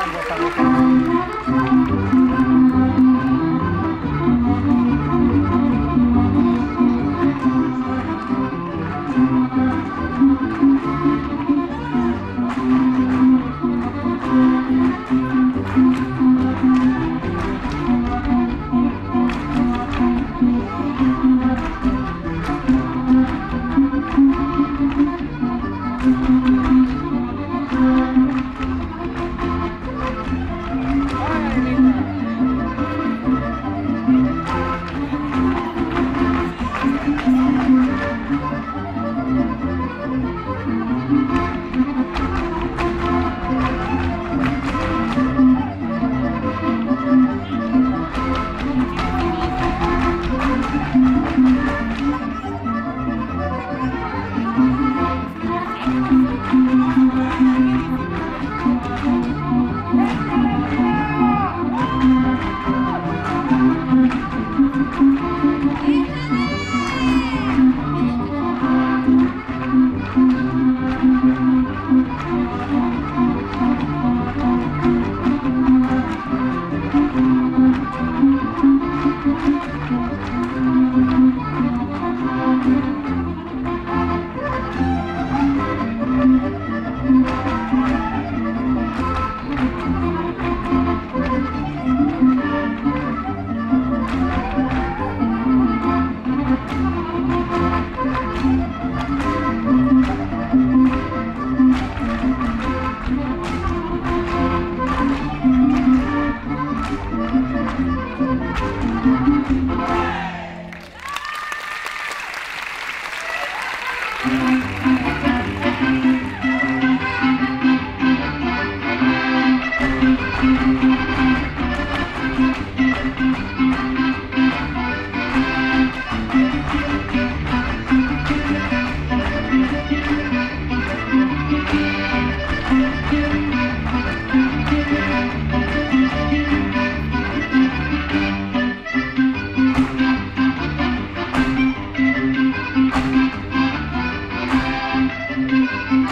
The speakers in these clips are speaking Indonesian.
ございました。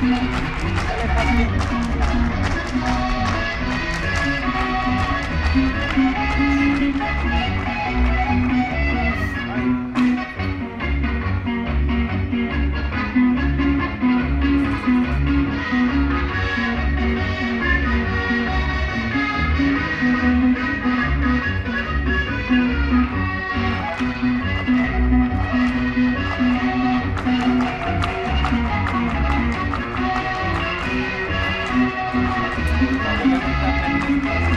Thank you. Thank you.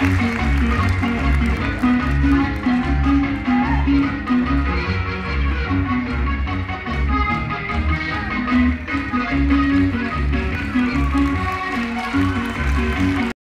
Thank you.